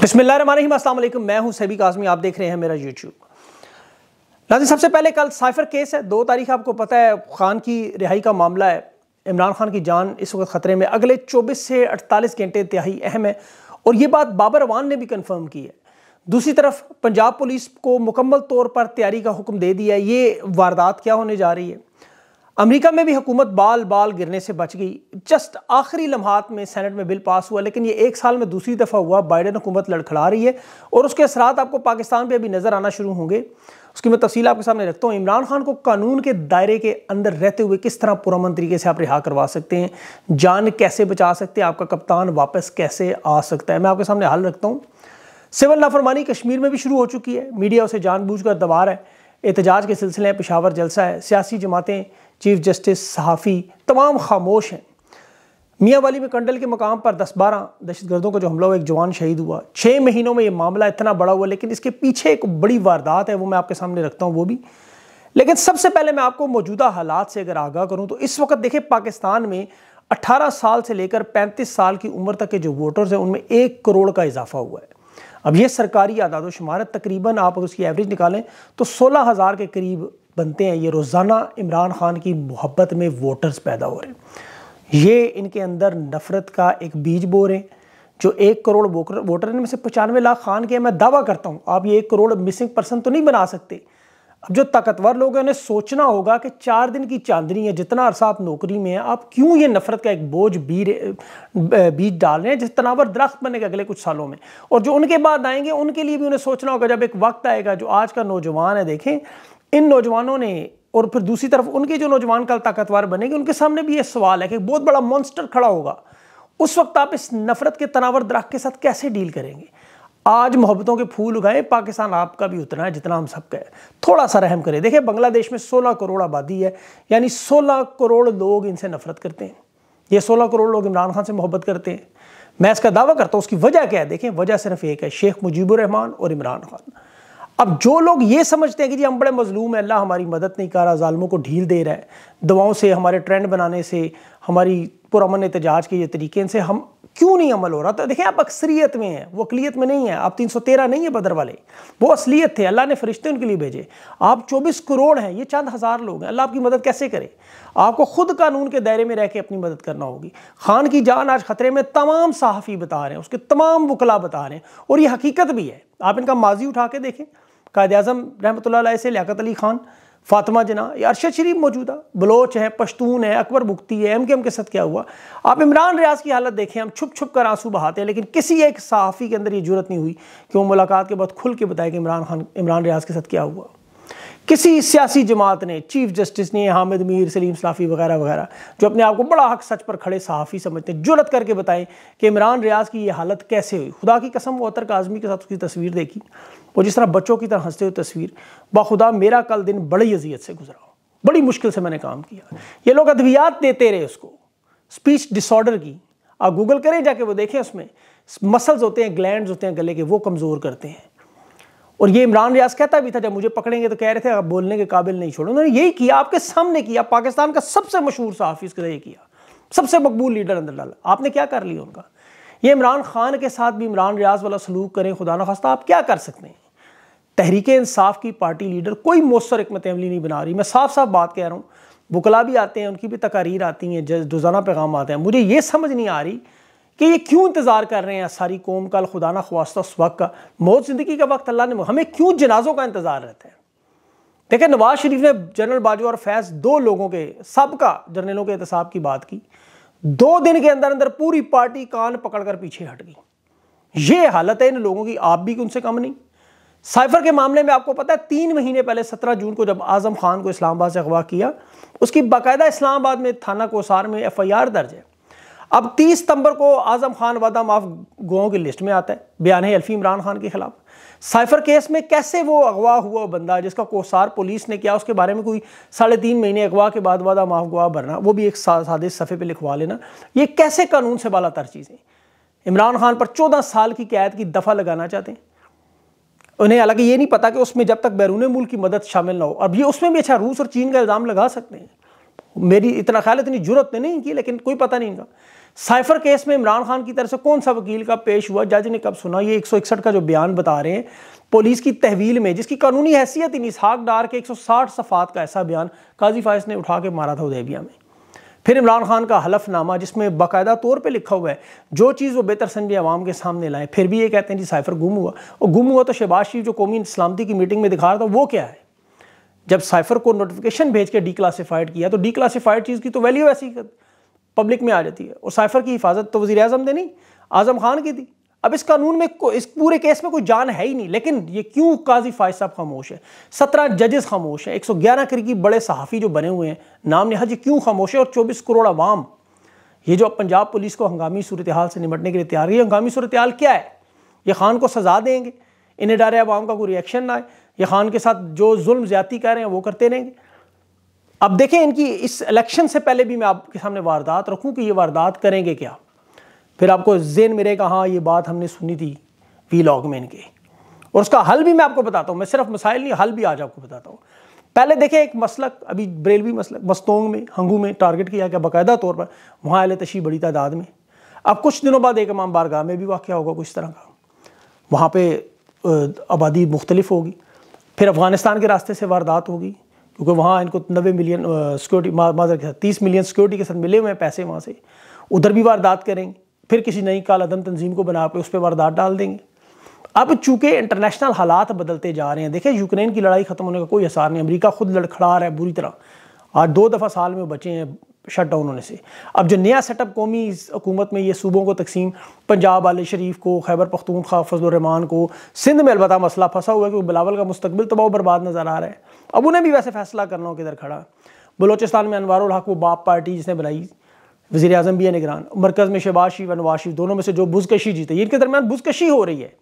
बिस्मिल्लाहिर्रहमानिर्रहीम मैं हूँ सभी काजमी, आप देख रहे हैं मेरा यूट्यूब नाजी सबसे पहले कल साइफर केस है, दो तारीख आपको पता है, खान की रिहाई का मामला है, इमरान खान की जान इस वक्त ख़तरे में, अगले 24 से 48 घंटे इंतहाई अहम है, और ये बात बाबर अवान ने भी कन्फर्म की है। दूसरी तरफ़, पंजाब पुलिस को मुकम्मल तौर पर तैयारी का हुक्म दे दिया है, ये वारदात क्या होने जा रही है? अमेरिका में भी हुकूमत बाल बाल गिरने से बच गई। जस्ट आखिरी लम्हात में सेनेट में बिल पास हुआ, लेकिन ये एक साल में दूसरी दफ़ा हुआ। बाइडन हुकूमत लड़खड़ा रही है और उसके असरात आपको पाकिस्तान पर अभी नज़र आना शुरू होंगे। उसकी मैं तफसील आपके सामने रखता हूँ। इमरान खान को कानून के दायरे के अंदर रहते हुए किस तरह पुरमन तरीके से आप रिहा करवा सकते हैं? जान कैसे बचा सकते हैं? आपका कप्तान वापस कैसे आ सकता है? मैं आपके सामने हल रखता हूँ। सिविल नाफरमानी कश्मीर में भी शुरू हो चुकी है। मीडिया उसे जानबूझ कर दबा रहा है। एहतजाज के सिलसिले पिशावर जलसा है। सियासी जमातें चीफ जस्टिस सहाफ़ी तमाम खामोश हैं। मियाँ वाली में कंडल के मकाम पर दस बारह दहशत गर्दों का जो हमला हुआ, एक जवान शहीद हुआ। छः महीनों में ये मामला इतना बड़ा हुआ, लेकिन इसके पीछे एक बड़ी वारदात है, वो मैं आपके सामने रखता हूँ, वो भी। लेकिन सबसे पहले मैं आपको मौजूदा हालात से अगर आगाह करूँ तो इस वक्त देखें पाकिस्तान में 18 साल से लेकर 35 साल की उम्र तक के जो वोटर्स हैं, उनमें एक करोड़ का इजाफा हुआ है। अब ये सरकारी आदाद शुमार तकरीबन आप अगर उसकी एवरेज निकालें तो सोलह हज़ार के करीब बनते हैं। ये रोज़ाना इमरान खान की मोहब्बत में वोटर्स पैदा हो रहे हैं। ये इनके अंदर नफ़रत का एक बीज बो रहे हैं, जो एक करोड़ वोटर, इनमें से पचानवे लाख खान के मैं दावा करता हूँ, आप ये एक करोड़ मिसिंग पर्सन तो नहीं बना सकते। अब जो ताकतवर लोग हैं, उन्हें सोचना होगा कि चार दिन की चांदनी है, जितना अरसा आप नौकरी में हैं, आप क्यों ये नफरत का एक बोझ बीज बीज डाल रहे हैं, जिस तनावर दरख्त बनेगा अगले कुछ सालों में। और जो उनके बाद आएँगे, उनके लिए भी उन्हें सोचना होगा, जब एक वक्त आएगा, जो आज का नौजवान है, देखें इन नौजवानों ने और फिर दूसरी तरफ़ उनके जो नौजवान कल ताकतवर बनेंगे, उनके सामने भी ये सवाल है कि बहुत बड़ा मॉन्स्टर खड़ा होगा। उस वक्त आप इस नफरत के तनावर दरख्त के साथ कैसे डील करेंगे? आज मोहब्बतों के फूल उगाएँ, पाकिस्तान आपका भी उतना है जितना हम सबका है। थोड़ा सा रहम करें। देखिए, बांग्लादेश में 16 करोड़ आबादी है, यानी 16 करोड़ लोग इनसे नफरत करते हैं। ये 16 करोड़ लोग इमरान खान से मोहब्बत करते हैं। मैं इसका दावा करता हूँ, उसकी वजह क्या है? देखें वजह सिर्फ़ एक है, शेख मुजीबुर रहमान और इमरान खान। अब जो लोग ये समझते हैं कि जी, हम बड़े मजलूम हैं, अल्लाह हमारी मदद नहीं कर रहा ालमों को ढील दे रहा है दवाओं से, हमारे ट्रेंड बनाने से, हमारी पुरमन एहतजाज के ये तरीके से हम क्यों नहीं अमल हो रहा? तो देखिए, आप अक्सरियत में हैं, वो अकलीत में नहीं है, आप 313 नहीं है बदर वाले, वो असलियत थे, अल्लाह ने फरिश्ते उनके लिए भेजे। आप 24 करोड़ हैं, ये चंद हज़ार लोग हैं, अल्लाह आपकी मदद कैसे करे? आपको खुद कानून के दायरे में रह के अपनी मदद करना होगी। खान की जान आज खतरे में तमाम सहाफ़ी बता रहे हैं, उसके तमाम वकला बता रहे हैं, और ये हकीकत भी है। आप इनका माजी उठा के देखें। कायद अजम रहमत से लियात अली खान, फातिमा जना, या अरशद शरीफ मौजूदा बलोच है, पश्तून है, अकबर मुख्ती है, एम के एम के साथ क्या हुआ? आप इमरान रियाज की हालत देखें, हम छुप छुप कर आँसू बहाते हैं, लेकिन किसी एक सहाफ़ी के अंदर ये ज़रूरत नहीं हुई कि वो मुलाकात के बाद खुल के बताए कि इमरान खान, इमरान रियाज के साथ क्या हुआ। किसी सियासी जमात ने, चीफ जस्टिस ने, हामिद, मीर, सलीम, सलाफ़ी वगैरह वगैरह, जो अपने आप को बड़ा हक सच पर खड़े सहाफ़ी समझते हैं जुरत करके बताएँ कि इमरान रियाज की ये हालत कैसे हुई। खुदा की कसम, वो का आज़मी के साथ उसकी तस्वीर देखी वो जिस तरह बच्चों की तरह हँसते हुए तस्वीर, बाखुदा मेरा कल दिन बड़ी अजियत से गुजरा बड़ी मुश्किल से मैंने काम किया। ये लोग अद्वियात देते रहे उसको। स्पीच डिसऑर्डर की। आप गूगल करें, जाके वो देखें उसमें। मसल्स होते हैं ग्लैंड होते हैं गले के, वो कमज़ोर करते हैं। और ये इमरान रियाज कहता भी था, जब मुझे पकड़ेंगे तो कह रहे थे, आप बोलने के काबिल नहीं छोड़ो। उन्होंने यही किया, आपके सामने किया, पाकिस्तान का सबसे मशहूर सहाफ़ी इसके ये किया, सबसे मकबूल लीडर अंदर डाला। आपने क्या कर लिया उनका? ये इमरान खान के साथ भी इमरान रियाज वाला सलूक करें, खुदा न खास्ता, आप क्या कर सकते हैं? तहरीक इंसाफ की पार्टी लीडर कोई मौसर हमत अमली नहीं बना रही। मैं साफ़ साफ़ बात कह रहा हूँ, बुकला भी आते हैं, उनकी भी तकारीर आती हैं, जज रोज़ाना पैगाम आते हैं। मुझे ये समझ नहीं आ रही कि ये क्यों इंतज़ार कर रहे हैं सारी कौम का, खुदा ना ख्वास्ता उस वक्त का? मौत ज़िंदगी का वक्त अल्लाह ने हमें क्यों जनाजों का इंतज़ार रहता है? देखिए, नवाज़ शरीफ ने जनरल बाजू और फैज़ दो लोगों के, सबका जनरलों के एहतसाब की बात की। दो दिन के अंदर अंदर पूरी पार्टी कान पकड़कर पीछे हट गई। ये हालत है, इन लोगों की, आप भी उनसे कम नहीं। साइफर के मामले में आपको पता है, तीन महीने पहले, सत्रह जून को जब आज़म खान को इस्लामाबाद से अगवा किया, उसकी बाकायदा इस्लामाबाद में थाना कोसार में एफ़ आई आर दर्ज है। अब 30 सितंबर को आज़म खान वादा माफ़ गोओं की लिस्ट में आता है, बयान है अल्फी इमरान खान के खिलाफ। साइफर केस में कैसे वो अगवा हुआ बंदा, जिसका कोसार पुलिस ने किया, उसके बारे में कोई साढ़े तीन महीने अगवा के बाद वादा माफ़ गवाह भरना, वो भी एक सादे सफ़े पे लिखवा लेना, ये कैसे कानून से बाला तर चीज़ें? इमरान खान पर चौदह साल की कैद की दफ़ा लगाना चाहते हैं। उन्हें हालाँकि ये नहीं पता कि उसमें जब तक बैरून मुल्क की मदद शामिल ना हो अब ये उसमें भी अच्छा रूस और चीन का इल्ज़ाम लगा सकते हैं। मेरी इतना ख्याल, इतनी ज़रूरत नहीं की, लेकिन कोई पता नहीं इनका। साइफर केस में इमरान खान की तरफ़ से कौन सा वकील का पेश हुआ? जज ने कब सुना? ये एक सौ इकसठ का जो बयान बता रहे हैं, पुलिस की तहवील में, जिसकी कानूनी हैसियत इन इसहाक डार के 160 सफ़ात का ऐसा बयान काजी फायस ने उठा के मारा था उदैबिया में। फिर इमरान खान का हलफनामा, जिसमें बाकायदा तौर पे लिखा हुआ है, जो चीज़ वो बेहतर समझे आवाम के सामने लाए, फिर भी ये कहते हैं जी साइफर गुम हुआ। और गुम हुआ तो शहबाज शरीफ, जो कौमी सलामती की मीटिंग में दिखा रहा था, वो क्या है? जब साइफर को नोटिफिकेशन भेज के डी क्लासीफाइड किया तो डी क्लासीफाइड चीज़ की तो वैल्यू ऐसी पब्लिक में आ जाती है। और साइफर की हिफाजत तो वजी अजम ने नहीं, आज़म खान की थी। अब इस कानून में इस पूरे केस में कोई जान है ही नहीं, लेकिन ये क्यों काजी फायज साहब खामोश है? सत्रह जजेस खामोश है, एक सौ ग्यारह करीब बड़े सहाफ़ी जो बने हुए हैं, नाम नेहा जी क्यों खामोश है? और चौबीस करोड़ आवाम, ये जो पंजाब पुलिस को हंगामी सूरत हाल से निपटने के लिए तैयार है हंगामी सूरत हाल क्या है? ये खान को सजा देंगे। इन्हें डर आवाम का कोई रिएक्शन ना आए। ये खान के साथ जो जुल्म ज़्यादा कर रहे हैं, वो करते रहेंगे। अब देखें इनकी, इस इलेक्शन से पहले भी मैं आपके सामने वारदात रखूँ कि ये वारदात करेंगे क्या? फिर आपको जेन मिलेगा हाँ ये बात हमने सुनी थी वी लॉग में इनके। और उसका हल भी मैं आपको बताता हूँ, मैं सिर्फ़ मसाइल नहीं, हल भी आज आपको बताता हूँ। पहले देखें एक मसलक, अभी ब्रेलवी मसलक, मस्तोंग में, हंगू में टारगेट किया गया बाकायदा तौर पर, वहाँ अल तशी बड़ी तादाद में। अब कुछ दिनों बाद एक इमाम बारगाह में भी वाक़ होगा कुछ तरह का। वहाँ पर आबादी मुख्तलिफ़ होगी। फिर अफ़गानिस्तान के रास्ते से वारदात होगी। क्योंकि वहाँ इनको नब्बे मिलियन सिक्योरिटी माजर के साथ, तीस मिलियन सिक्योरिटी के साथ मिले हुए हैं पैसे वहाँ से। उधर भी वारदात करेंगे, फिर किसी नई कालादम तंजीम को बना के उस पर वारदात डाल देंगे। अब चूँकि इंटरनेशनल हालात बदलते जा रहे हैं, देखिए यूक्रेन की लड़ाई ख़त्म होने का कोई आसार नहीं, अमरीका खुद लड़खड़ा रहा है बुरी तरह। आज दो दफ़ा साल में बचे हैं शट डाउन होने से। अब जो नया सेटअप कौमी इस हुकूमत में ये सूबों को तकसीम, पंजाब वाले शरीफ को, खैबर पख्तूनख्वा फजलरहमान को, सिंध में अलबत् मसला फंसा हुआ है क्योंकि बिलावल का मुस्तबिल तो बहुत बर्बाद नज़र आ रहा है। अब उन्हें भी वैसे फैसला करना हो किधर खड़ा बलोचिस्तान में अनवार हक, वो बाप पार्टी जिसने बनाई वजी अजम भी है निगरान। मरकज़ में शहबाज शरीफ नवाज़ शरीफ, दोनों में से जो बुजकशी जीते इनके दरमियान बुजकशी हो रही है।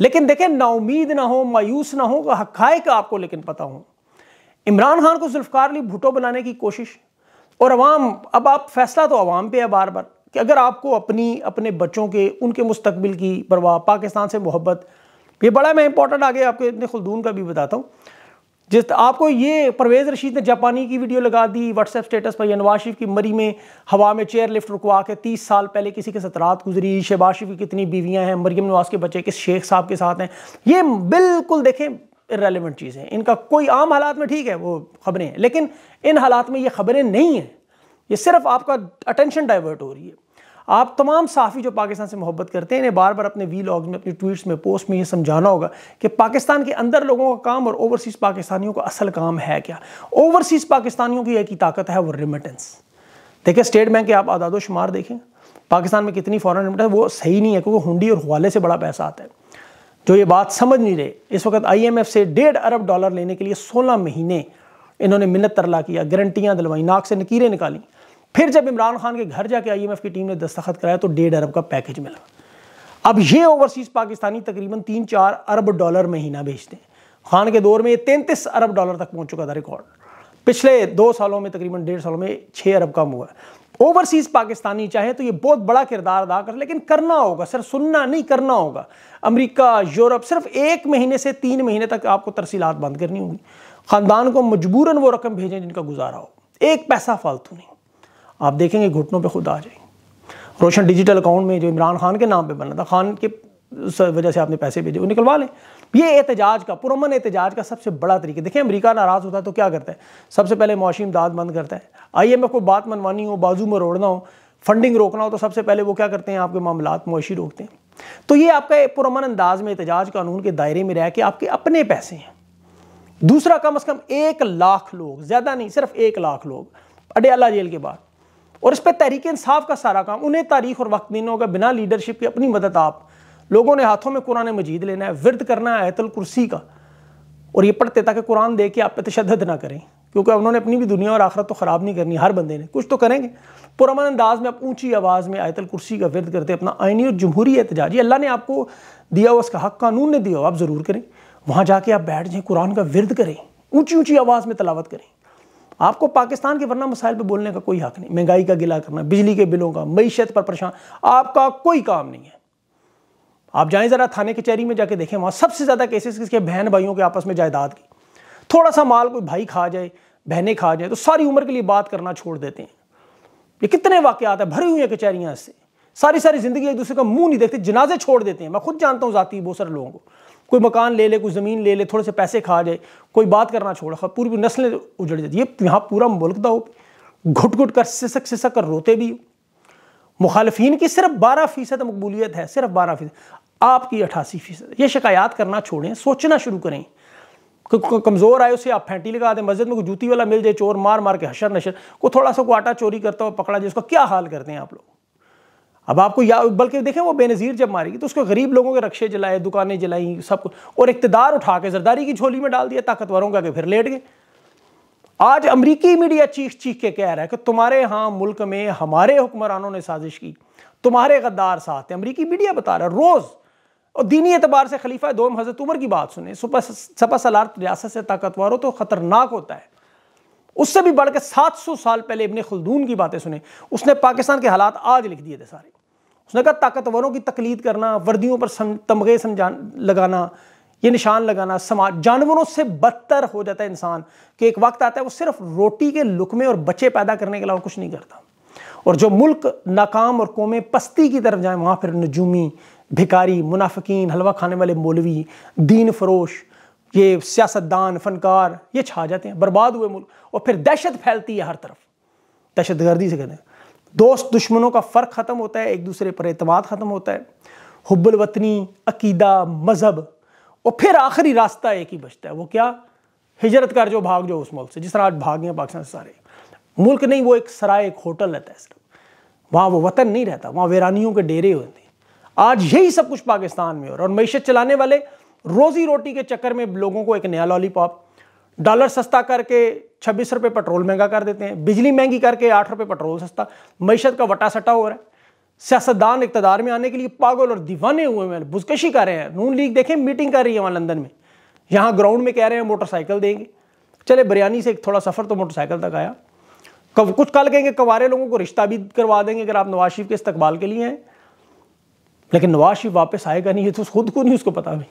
लेकिन देखें नाउमीद ना हो, मायूस ना हो हकाए का आपको लेकिन पता हो? इमरान खान को जुल्फ़ार अली भुटो बनाने की कोशिश और अवाम अब आप फैसला तो अवाम पे है बार बार कि अगर आपको अपनी, अपने बच्चों के, उनके मुस्तबिल की परवाह, पाकिस्तान से मोहब्बत, ये बड़ा मैं इंपॉर्टेंट आगे आपको इतने खुलदून का भी बताता हूँ। जिस, आपको ये परवेज़ रशीद ने जापानी की वीडियो लगा दी व्हाट्सएप स्टेटस पर नवाज़ शरीफ की मरी में हवा में चेयर लिफ्ट रुकवा के तीस साल पहले किसी के सतरात गुजरी, शहबाज शरीफ की कितनी बीवियाँ हैं, मरियम नवाज़ के बच्चे किस शेख साहब के साथ हैं, ये बिल्कुल देखें इरेलीवेंट चीज़ें इनका कोई आम हालात में ठीक है, वो खबरें हैं। लेकिन इन हालात में ये खबरें नहीं हैं। ये सिर्फ़ आपका अटेंशन डाइवर्ट हो रही है। आप तमाम साफ़ी जो पाकिस्तान से मोहब्बत करते हैं, इन्हें बार बार अपने वी लॉग में, अपनी ट्वीट्स में पोस्ट में ये समझाना होगा कि पाकिस्तान के अंदर लोगों का काम और ओवरसीज़ पाकिस्तानियों का असल काम है क्या? ओवरसीज़ पाकिस्तानियों की एक ही ताकत है, वो रिमिटेंस देखिए स्टेट बैंक के आप आदाद शुमार देखें। पाकिस्तान में कितनी फॉरन रिमिटेंस वो सही नहीं है, क्योंकि हुंडी और हवाले से बड़ा पैसा आता है। जो ये बात समझ नहीं रहे। इस वक्त आईएमएफ से डेढ़ अरब डॉलर लेने के लिए सोलह महीने इन्होंने मिन्नत तरला किया, गारंटियाँ दिलवाई, नाक से नकीरें निकाली। फिर जब इमरान खान के घर जाके आईएमएफ की टीम ने दस्तखत कराया तो डेढ़ अरब का पैकेज मिला। अब ये ओवरसीज पाकिस्तानी तकरीबन तीन चार अरब डॉलर महीना बेचते हैं। खान के दौर में ये तैंतीस अरब डॉलर तक पहुँच चुका था रिकॉर्ड। पिछले दो सालों में, तकरीबन डेढ़ सालों में छः अरब कम हुआ ओवरसीज पाकिस्तानी, चाहे तो ये बहुत बड़ा किरदार अदा कर, लेकिन करना होगा सिर्फ़ सुनना नहीं, करना होगा। अमेरिका, यूरोप, सिर्फ़ एक महीने से तीन महीने तक आपको तरसीलात बंद करनी होगी। ख़ानदान को मजबूरन वो रकम भेजें जिनका गुजारा हो। एक पैसा फालतू नहीं। आप देखेंगे, घुटनों पर खुद आ जाएँगे। रोशन डिजिटल अकाउंट में जो इमरान खान के नाम पे बना था, खान के वजह से आपने पैसे भेजे, वो निकलवा लें। ये एहतजाज का पुरमन एहतजाज का सबसे बड़ा तरीका। देखिए अमेरिका नाराज़ होता है तो क्या करता है? सबसे पहले मुआशी इमदाद बंद करता है। आई एम एफ़ को बात मनवानी हो, बाजू में रोड़ना हो, फंडिंग रोकना हो तो सबसे पहले वो क्या करते हैं? आपके मामला मुआशी रोकते हैं। तो ये आपका पुरमन अंदाज में एहतजाज कानून के दायरे में रह के आपके अपने पैसे हैं। दूसरा, कम अज़ कम एक लाख लोग, ज़्यादा नहीं, सिर्फ़ एक लाख लोग अडयाला जेल के बाद। और इस पर तहरीक इंसाफ का सारा काम, उन्हें तारीख और वक्त देना होगा, बिना लीडरशिप की अपनी मदद आप लोगों ने हाथों में कुरान मजीद लेना है, विरद करना है आयतल कुर्सी का। और ये पढ़ते ताकि कुरान दे के आप पे तशद ना करें, क्योंकि उन्होंने अपनी भी दुनिया और आखरत तो ख़राब नहीं करनी, हर बंदे ने। कुछ तो करेंगे। पुरमन अंदाज में आप ऊँची आवाज़ में आयतल कुर्सी का विरद करते अपना आइनी और जमहूरी एहतजाजी अल्लाह ने आपको दिया हो उसका हक कानून ने दिया हो आप ज़रूर करें। वहाँ जाके आप बैठ जाएँ, कुरान का विरद करें। ऊँची ऊँची आवाज़ में तलावत करें। आपको पाकिस्तान के वरना मसाइल पर बोलने का कोई हक नहीं। महँगाई का गिला करना, बिजली के बिलों का, मीशत पर परेशान, आपका कोई काम नहीं है। आप जाएँ ज़रा थाने कचहरी में जाके देखें, वहाँ सबसे ज़्यादा केसेस किसके? बहन भाइयों के आपस में जायदाद की। थोड़ा सा माल कोई भाई खा जाए, बहनें खा जाए तो सारी उम्र के लिए बात करना छोड़ देते हैं। ये कितने वाकयात है, भरी हुई है कचहरियाँ इससे। सारी सारी ज़िंदगी एक दूसरे का मुँह नहीं देखते, जनाजे छोड़ देते हैं। मैं खुद जानता हूँ ज़ाती बहुत सारे लोगों को। कोई मकान ले ले, कोई ज़मीन ले ले, थोड़े से पैसे खा जाए, कोई बात करना छोड़ा पूरी नस्लें उजड़ जाती ये यहाँ पूरा मुल्क था घुट घुट कर, सिसक सिसक कर रोते भी। मुखालफी की सिर्फ़ बारह फ़ीसद मकबूलियत है, सिर्फ़ बारह फ़ीसद। आपकी अठासी फ़ीसद। ये शिकायत करना छोड़ें, सोचना शुरू करें। कमज़ोर आए उसे आप फेंटी लगा दें, मस्जिद में कोई जूती वाला मिल जाए, चोर मार मार के हशर नशर को थोड़ा सा को आटा चोरी करता हो पकड़ा जाए, उसका क्या हाल करते हैं आप लोग? अब आपको या, बल्कि देखें वो बेनज़ीर जब मारेगी तो उसको गरीब लोगों के रक्शे जलाए, दुकानें जलाई, सब कुछ, और इकतदार उठा के जरदारी की झोली में डाल दिया, ताकतवरों का के फिर लेट गए। आज अमरीकी मीडिया चीख चीख के कह रहा है कि तुम्हारे यहाँ मुल्क में हमारे हुक्मरानों ने साजिश की, तुम्हारे गद्दार साथ हैं। अमरीकी मीडिया बता रहा है, रोज़ और दीनी एतबार से खलीफा दोम हज़रत उमर की बात सुने सपा सलार रियासत से ताकतवर हो तो ख़तरनाक होता है। उससे भी बढ़ के सात सौ साल पहले इबन खुलदून की बातें सुने उसने पाकिस्तान के हालात आज लिख दिए थे सारे। उसने कहा ताकतवरों की तकलीद करना वर्दियों पर सम, तमगे समझा लगाना ये निशान लगाना समाज जानवरों से बदतर हो जाता है इंसान कि एक वक्त आता है वो सिर्फ़ रोटी के लुकमे और बच्चे पैदा करने के अलावा कुछ नहीं करता। और जो मुल्क नाकाम और कौमें पस्ती की तरफ़ जाए वहाँ फिर नजूमी भिकारी मुनाफिकीन, हलवा खाने वाले मौलवी, दीन फरोश, ये सियासतदान, फनकार, ये छा जाते हैं, बर्बाद हुए मुल्क। और फिर दहशत फैलती है हर तरफ़। दहशत गर्दी से कहते हैं। दोस्त दुश्मनों का फ़र्क ख़त्म होता है, एक दूसरे पर अतमाद ख़त्म होता है। हुब्बुलवतनी अकीदा, मज़हब, और फिर आखिरी रास्ता एक ही बचता है। वो क्या? हिजरत कर जो भाग जो उस मुल्क से, जिस तरह आज भाग गए पाकिस्तान से सारे। मुल्क नहीं, वो एक सराय, एक होटल रहता है सिर्फ़ वहाँ वो वतन नहीं रहता, वहाँ वीरानियों के डेरे होते हैं। आज यही सब कुछ पाकिस्तान में हो रहा है। और मीशत चलाने वाले रोजी रोटी के चक्कर में लोगों को एक नया लॉलीपॉप डॉलर सस्ता करके छब्बीस रुपये पेट्रोल महँगा कर देते हैं, बिजली महँगी करके आठ रुपये पेट्रोल सस्ता। मीशत का वटा सटा हो रहा है। सियासतदान इकतदार में आने के लिए पागल और दीवाने हुए हैं बुजकशी कर रहे हैं। नून लीग देखें मीटिंग कर रही है वहाँ लंदन में। यहाँ ग्राउंड में कह रहे हैं, मोटरसाइकिल देंगे। चले, बिरयानी से एक थोड़ा सफ़र तो मोटरसाइकिल तक आया। कब, कुछ कल कहेंगे, कवारे लोगों को रिश्ता भी करवा देंगे, अगर आप नवाज़ शरीफ के इस्तकबाल के लिए हैं। लेकिन नवाज़ शरीफ वापस आएगा नहीं है तो खुद को नहीं, उसको पता भाई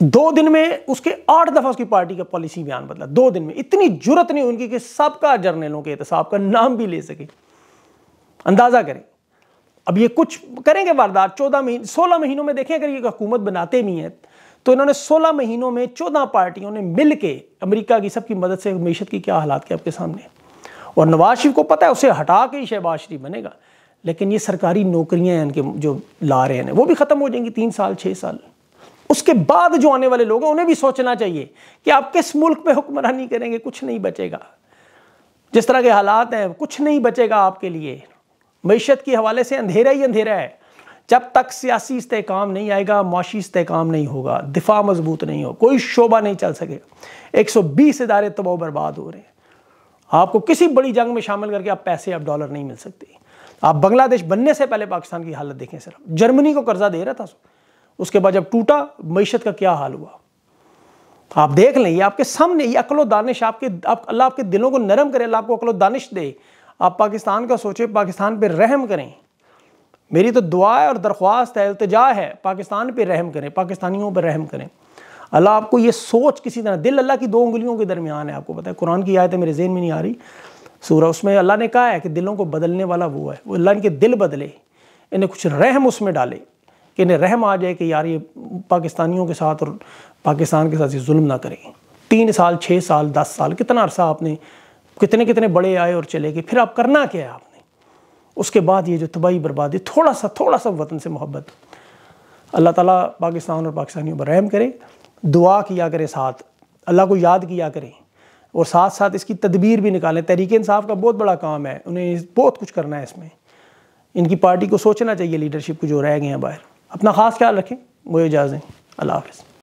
दो दिन में उसके आठ दफ़ा उसकी पार्टी का पॉलिसी बयान बदला। दो दिन में। इतनी ज़रूरत नहीं उनकी कि सबका जर्नलों के एहतसाब का नाम भी ले सके। अंदाज़ा करें। अब ये कुछ करेंगे वारदात। चौदह महीने सोलह महीनों में देखें, अगर ये हुकूमत बनाते भी हैं तो इन्होंने सोलह महीनों में चौदह पार्टियों ने मिल के अमरीका की सबकी मदद से, मीशत की क्या हालात के आपके सामने? और नवाज़ शरीफ को पता है, उसे हटा के ही शहबाज शरीफ बनेगा। लेकिन ये सरकारी नौकरियाँ हैं, इनके जो ला रहे हैं, वो भी ख़त्म हो जाएँगी तीन साल छः साल। उसके बाद जो आने वाले लोग हैं, उन्हें भी सोचना चाहिए कि आप किस मुल्क पे हुक्मरानी करेंगे, कुछ नहीं बचेगा। जिस तरह के हालात हैं, कुछ नहीं बचेगा आपके लिए। मीशत के हवाले से अंधेरा ही अंधेरा है। जब तक सियासी इस्तेकाम नहीं आएगा मुआशी इस्तेकाम नहीं होगा, दिफा मज़बूत नहीं हो, कोई शोबा नहीं चल सकेगा एक सौ बीस इदारे तबाह बर्बाद हो रहे हैं। आपको किसी बड़ी जंग में शामिल करके आप पैसे, आप डॉलर नहीं मिल सकते। आप बांग्लादेश बनने से पहले पाकिस्तान की हालत देखें सिर्फ़। जर्मनी को कर्जा दे रहा था उसके बाद जब टूटा, मीशत का क्या हाल हुआ? आप देख लें, ये आपके सामने, ये अकलो दानिश आपके, आप, अल्लाह आपके दिलों को नरम करे, अल्लाह आपको अकलो दानिश दे। आप पाकिस्तान का सोचे, पाकिस्तान पर रहम करें। मेरी तो दुआ है और दरख्वास्त है, इल्तजा है, पाकिस्तान पर रहम करें, पाकिस्तानियों पर रहम करें। अल्लाह आपको ये सोच किसी तरह, दिल अल्लाह की दो उंगलियों के दरमियान है, आपको पता है, कुरान की आयत मेरे जहन में नहीं आ रही। सूरह, उसमें अल्लाह ने कहा है कि दिलों को बदलने वाला वो है। वो अल्लाह इनके दिल बदले, इन्हें कुछ रहम उसमें डाले, कि इन्हें रहम आ जाए कि यार ये पाकिस्तानियों के साथ और पाकिस्तान के साथ ये जुल्म ना करें। तीन साल छः साल, दस साल, कितना अरसा आपने, कितने कितने बड़े आए और चले गए, फिर आप करना क्या है आपने? उसके बाद ये जो तबाही बर्बादी थोड़ा सा थोड़ा सा वतन से मोहब्बत। अल्लाह ताला पाकिस्तान और पाकिस्तानियों पर रहम करे, दुआ किया करे साथ, अल्लाह को याद किया करें और साथ साथ इसकी तदबीर भी निकालें। तहरीक इंसाफ का बहुत बड़ा काम है। उन्हें बहुत कुछ करना है इसमें। इनकी पार्टी को सोचना चाहिए, लीडरशिप को जो रह गए हैं बाहर। अपना ख़ास ख्याल रखें। वो इजाज़ें अल्लाह हाफ़